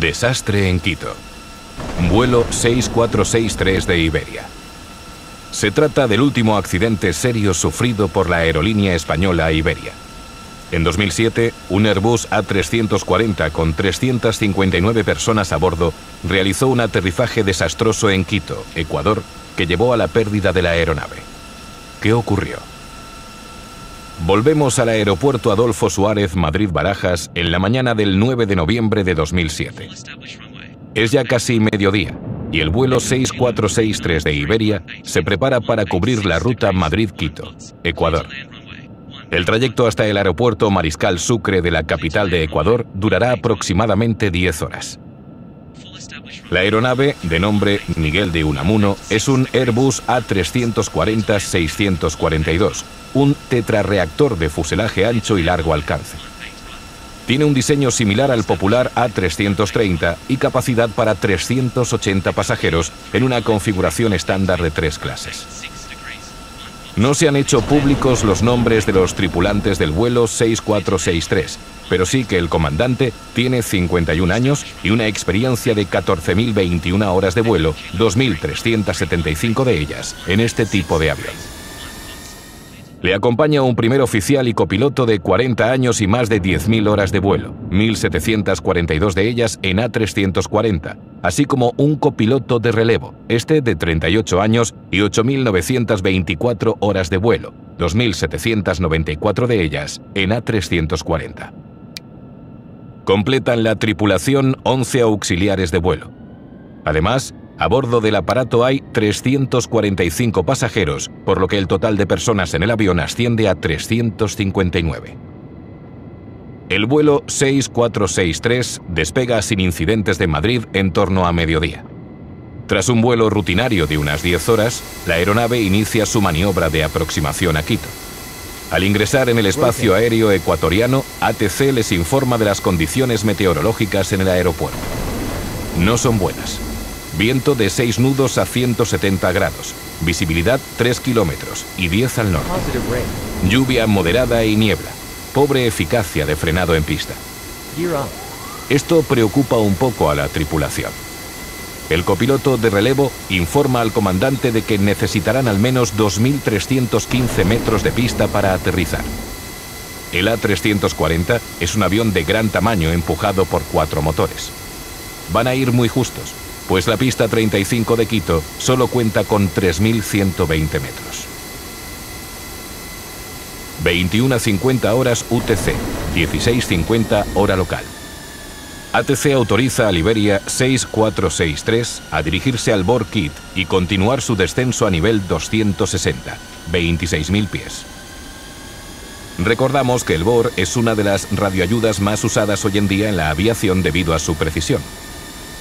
Desastre en Quito. Vuelo 6463 de Iberia. Se trata del último accidente serio sufrido por la aerolínea española Iberia. En 2007, un Airbus A340 con 359 personas a bordo realizó un aterrizaje desastroso en Quito, Ecuador, que llevó a la pérdida de la aeronave. ¿Qué ocurrió? Volvemos al aeropuerto Adolfo Suárez Madrid-Barajas en la mañana del 9 de noviembre de 2007. Es ya casi mediodía y el vuelo 6463 de Iberia se prepara para cubrir la ruta Madrid-Quito, Ecuador. El trayecto hasta el aeropuerto Mariscal Sucre de la capital de Ecuador durará aproximadamente 10 horas. La aeronave, de nombre Miguel de Unamuno, es un Airbus A340-642, un tetrarreactor de fuselaje ancho y largo alcance. Tiene un diseño similar al popular A330 y capacidad para 380 pasajeros en una configuración estándar de tres clases. No se han hecho públicos los nombres de los tripulantes del vuelo 6463, pero sí que el comandante tiene 51 años y una experiencia de 14.021 horas de vuelo, 2.375 de ellas en este tipo de avión. Le acompaña un primer oficial y copiloto de 40 años y más de 10.000 horas de vuelo, 1.742 de ellas en A340, así como un copiloto de relevo, este de 38 años y 8.924 horas de vuelo, 2.794 de ellas en A340. Completan la tripulación 11 auxiliares de vuelo. Además, a bordo del aparato hay 345 pasajeros, por lo que el total de personas en el avión asciende a 359. El vuelo 6463 despega sin incidentes de Madrid en torno a mediodía. Tras un vuelo rutinario de unas 10 horas, la aeronave inicia su maniobra de aproximación a Quito. Al ingresar en el espacio aéreo ecuatoriano, ATC les informa de las condiciones meteorológicas en el aeropuerto. No son buenas. Viento de 6 nudos a 170 grados. Visibilidad 3 kilómetros y 10 al norte. Lluvia moderada y niebla. Pobre eficacia de frenado en pista. Esto preocupa un poco a la tripulación. El copiloto de relevo informa al comandante de que necesitarán al menos 2.315 metros de pista para aterrizar. El A340 es un avión de gran tamaño empujado por cuatro motores. Van a ir muy justos, pues la pista 35 de Quito solo cuenta con 3.120 metros. 21 a 50 horas UTC, 16.50 hora local. ATC autoriza a Liberia 6463 a dirigirse al Kit y continuar su descenso a nivel 260, 26.000 pies. Recordamos que el BOR es una de las radioayudas más usadas hoy en día en la aviación debido a su precisión.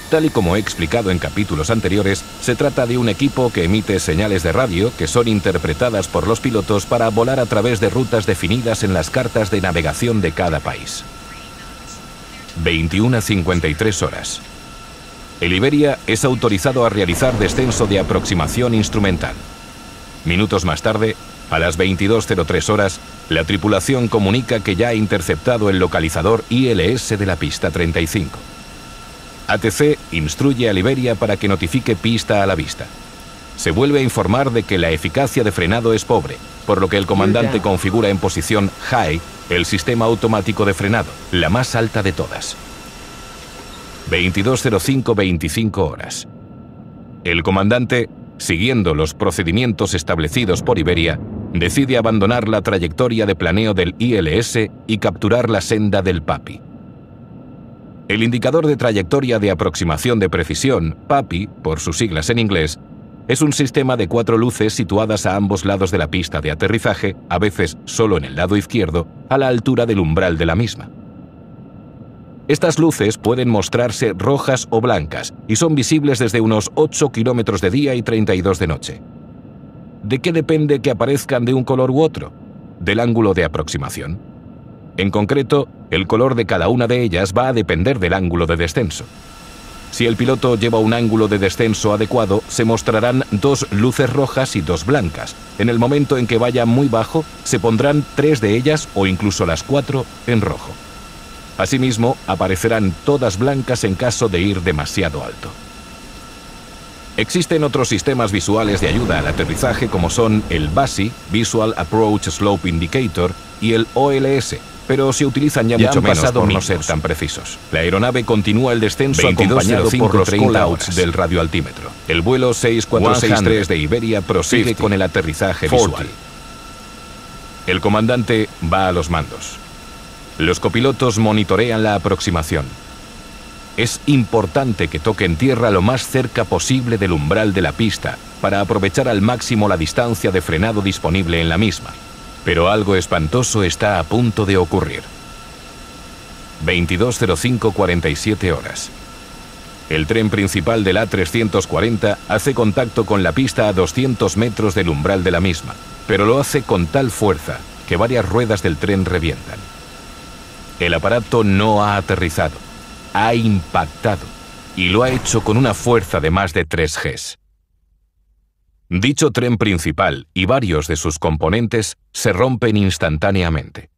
Tal y como he explicado en capítulos anteriores, se trata de un equipo que emite señales de radio que son interpretadas por los pilotos para volar a través de rutas definidas en las cartas de navegación de cada país. 21 a 53 horas. El Iberia es autorizado a realizar descenso de aproximación instrumental. Minutos más tarde, a las 22.03 horas, la tripulación comunica que ya ha interceptado el localizador ILS de la pista 35. ATC instruye a Liberia para que notifique pista a la vista. Se vuelve a informar de que la eficacia de frenado es pobre, por lo que el comandante configura en posición High el sistema automático de frenado, la más alta de todas. 22.05-25 horas. El comandante, siguiendo los procedimientos establecidos por Iberia, decide abandonar la trayectoria de planeo del ILS y capturar la senda del Papi. El indicador de trayectoria de aproximación de precisión, PAPI, por sus siglas en inglés, es un sistema de cuatro luces situadas a ambos lados de la pista de aterrizaje, a veces solo en el lado izquierdo, a la altura del umbral de la misma. Estas luces pueden mostrarse rojas o blancas y son visibles desde unos 8 kilómetros de día y 32 de noche. ¿De qué depende que aparezcan de un color u otro? Del ángulo de aproximación. En concreto, el color de cada una de ellas va a depender del ángulo de descenso. Si el piloto lleva un ángulo de descenso adecuado, se mostrarán dos luces rojas y dos blancas. En el momento en que vaya muy bajo, se pondrán tres de ellas o incluso las cuatro en rojo. Asimismo, aparecerán todas blancas en caso de ir demasiado alto. Existen otros sistemas visuales de ayuda al aterrizaje como son el BASI, Visual Approach Slope Indicator, y el OLS, pero se utilizan ya, mucho menos por no ser tan precisos. La aeronave continúa el descenso acompañado por los callouts del radioaltímetro. El vuelo 6463 de Iberia prosigue con el aterrizaje visual. El comandante va a los mandos. Los copilotos monitorean la aproximación. Es importante que toquen tierra lo más cerca posible del umbral de la pista para aprovechar al máximo la distancia de frenado disponible en la misma. Pero algo espantoso está a punto de ocurrir. 22.05.47 horas. El tren principal del A340 hace contacto con la pista a 200 metros del umbral de la misma, pero lo hace con tal fuerza que varias ruedas del tren revientan. El aparato no ha aterrizado, ha impactado y lo ha hecho con una fuerza de más de 3 Gs. Dicho tren principal y varios de sus componentes se rompen instantáneamente.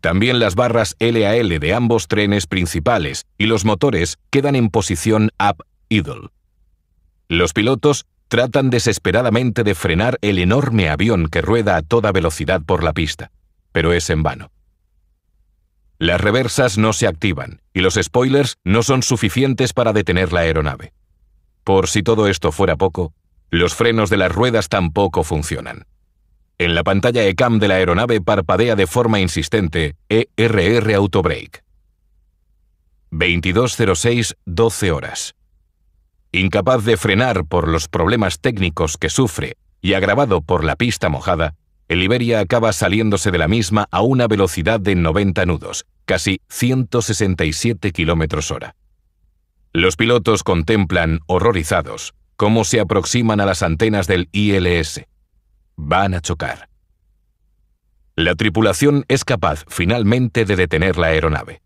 También las barras LAL de ambos trenes principales y los motores quedan en posición up-idle. Los pilotos tratan desesperadamente de frenar el enorme avión que rueda a toda velocidad por la pista, pero es en vano. Las reversas no se activan y los spoilers no son suficientes para detener la aeronave. Por si todo esto fuera poco, los frenos de las ruedas tampoco funcionan. En la pantalla ECAM de la aeronave parpadea de forma insistente ERR Autobrake. 2206, 12 horas. Incapaz de frenar por los problemas técnicos que sufre y agravado por la pista mojada, el Iberia acaba saliéndose de la misma a una velocidad de 90 nudos, casi 167 kilómetros hora. Los pilotos contemplan, horrorizados, cómo se aproximan a las antenas del ILS. Van a chocar. La tripulación es capaz finalmente de detener la aeronave.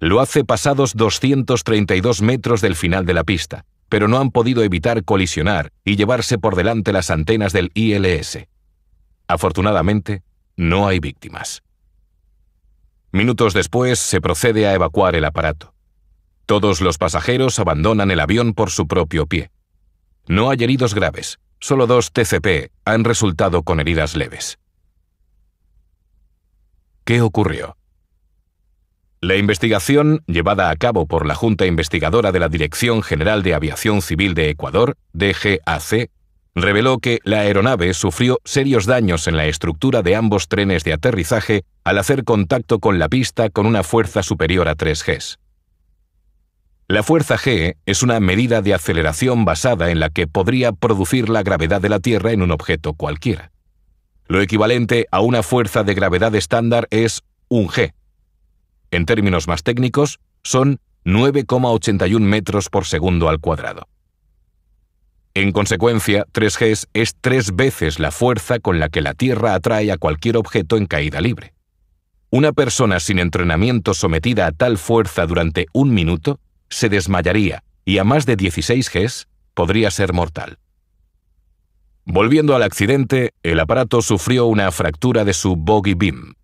Lo hace pasados 232 metros del final de la pista, pero no han podido evitar colisionar y llevarse por delante las antenas del ILS. Afortunadamente, no hay víctimas. Minutos después se procede a evacuar el aparato. Todos los pasajeros abandonan el avión por su propio pie. No hay heridos graves, solo dos TCP han resultado con heridas leves. ¿Qué ocurrió? La investigación, llevada a cabo por la Junta Investigadora de la Dirección General de Aviación Civil de Ecuador, DGAC, reveló que la aeronave sufrió serios daños en la estructura de ambos trenes de aterrizaje al hacer contacto con la pista con una fuerza superior a 3 Gs. La fuerza G es una medida de aceleración basada en la que podría producir la gravedad de la Tierra en un objeto cualquiera. Lo equivalente a una fuerza de gravedad estándar es un G. En términos más técnicos, son 9,81 metros por segundo al cuadrado. En consecuencia, 3G es tres veces la fuerza con la que la Tierra atrae a cualquier objeto en caída libre. Una persona sin entrenamiento sometida a tal fuerza durante un minuto se desmayaría y a más de 16 Gs podría ser mortal. Volviendo al accidente, el aparato sufrió una fractura de su bogey beam.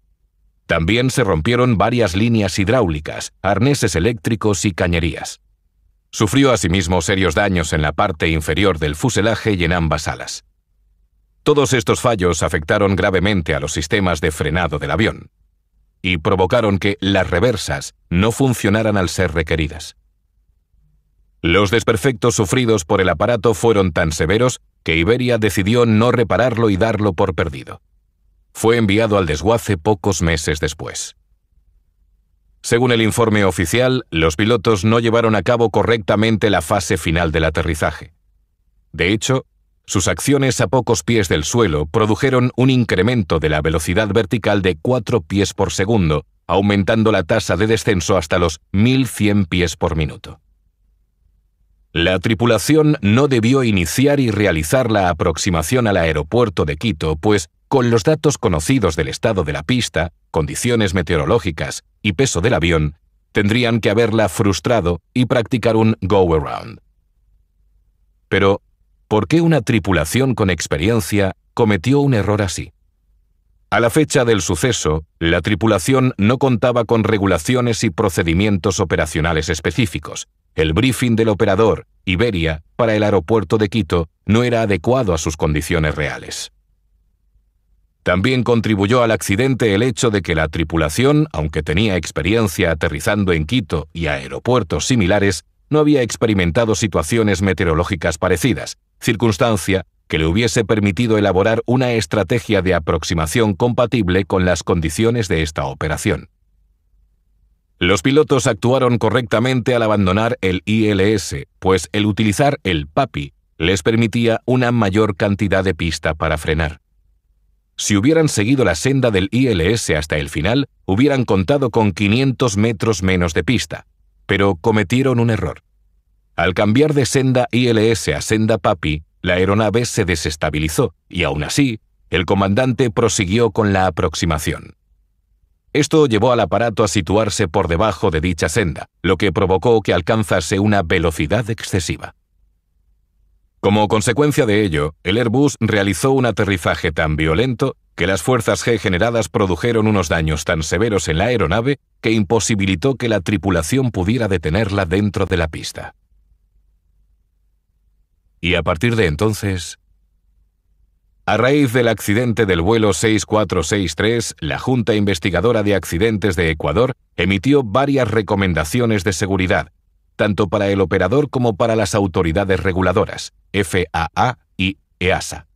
También se rompieron varias líneas hidráulicas, arneses eléctricos y cañerías. Sufrió asimismo serios daños en la parte inferior del fuselaje y en ambas alas. Todos estos fallos afectaron gravemente a los sistemas de frenado del avión y provocaron que las reversas no funcionaran al ser requeridas. Los desperfectos sufridos por el aparato fueron tan severos que Iberia decidió no repararlo y darlo por perdido. Fue enviado al desguace pocos meses después. Según el informe oficial, los pilotos no llevaron a cabo correctamente la fase final del aterrizaje. De hecho, sus acciones a pocos pies del suelo produjeron un incremento de la velocidad vertical de 4 pies por segundo, aumentando la tasa de descenso hasta los 1100 pies por minuto. La tripulación no debió iniciar y realizar la aproximación al aeropuerto de Quito, pues, con los datos conocidos del estado de la pista, condiciones meteorológicas y peso del avión, tendrían que haberla frustrado y practicar un go-around. Pero, ¿por qué una tripulación con experiencia cometió un error así? A la fecha del suceso, la tripulación no contaba con regulaciones y procedimientos operacionales específicos. El briefing del operador, Iberia, para el aeropuerto de Quito, no era adecuado a sus condiciones reales. También contribuyó al accidente el hecho de que la tripulación, aunque tenía experiencia aterrizando en Quito y aeropuertos similares, no había experimentado situaciones meteorológicas parecidas, circunstancia que le hubiese permitido elaborar una estrategia de aproximación compatible con las condiciones de esta operación. Los pilotos actuaron correctamente al abandonar el ILS, pues el utilizar el PAPI les permitía una mayor cantidad de pista para frenar. Si hubieran seguido la senda del ILS hasta el final, hubieran contado con 500 metros menos de pista, pero cometieron un error. Al cambiar de senda ILS a senda PAPI, la aeronave se desestabilizó y aún así, el comandante prosiguió con la aproximación. Esto llevó al aparato a situarse por debajo de dicha senda, lo que provocó que alcanzase una velocidad excesiva. Como consecuencia de ello, el Airbus realizó un aterrizaje tan violento que las fuerzas G generadas produjeron unos daños tan severos en la aeronave que imposibilitó que la tripulación pudiera detenerla dentro de la pista. Y a partir de entonces... A raíz del accidente del vuelo 6463, la Junta Investigadora de Accidentes de Ecuador emitió varias recomendaciones de seguridad, tanto para el operador como para las autoridades reguladoras, FAA y EASA.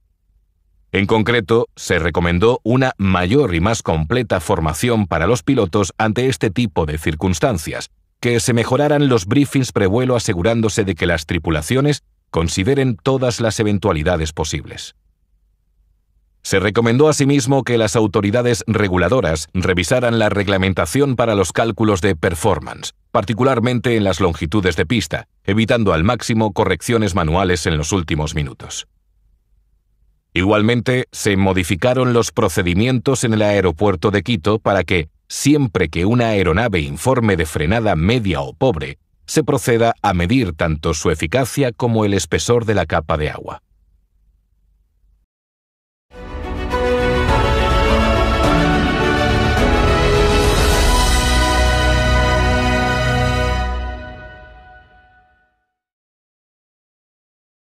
En concreto, se recomendó una mayor y más completa formación para los pilotos ante este tipo de circunstancias, que se mejoraran los briefings prevuelo asegurándose de que las tripulaciones consideren todas las eventualidades posibles. Se recomendó asimismo que las autoridades reguladoras revisaran la reglamentación para los cálculos de performance, particularmente en las longitudes de pista, evitando al máximo correcciones manuales en los últimos minutos. Igualmente, se modificaron los procedimientos en el aeropuerto de Quito para que, siempre que una aeronave informe de frenada media o pobre, se proceda a medir tanto su eficacia como el espesor de la capa de agua.